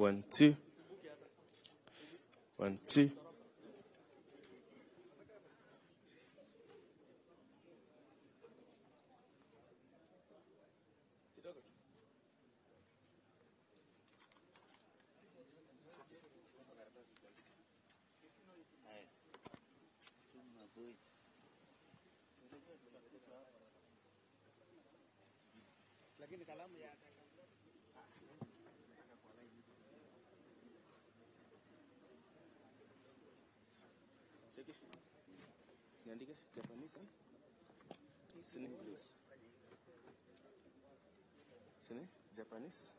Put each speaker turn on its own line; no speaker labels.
One, two. One, two.
lakini kalamu ya
Cheki. Niandike Japanese. eh? Sini English. Sini Japanese.